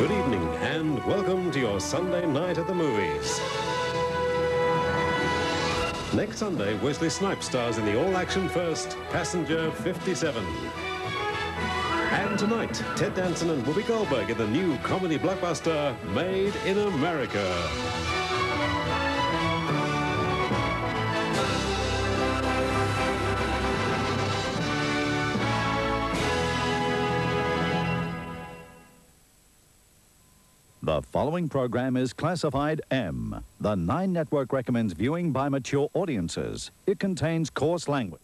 Good evening and welcome to your Sunday night at the movies. Next Sunday, Wesley Snipes stars in the all-action first Passenger 57. And tonight, Ted Danson and Whoopi Goldberg in the new comedy blockbuster Made in America. The following program is classified M. The Nine Network recommends viewing by mature audiences. It contains coarse language.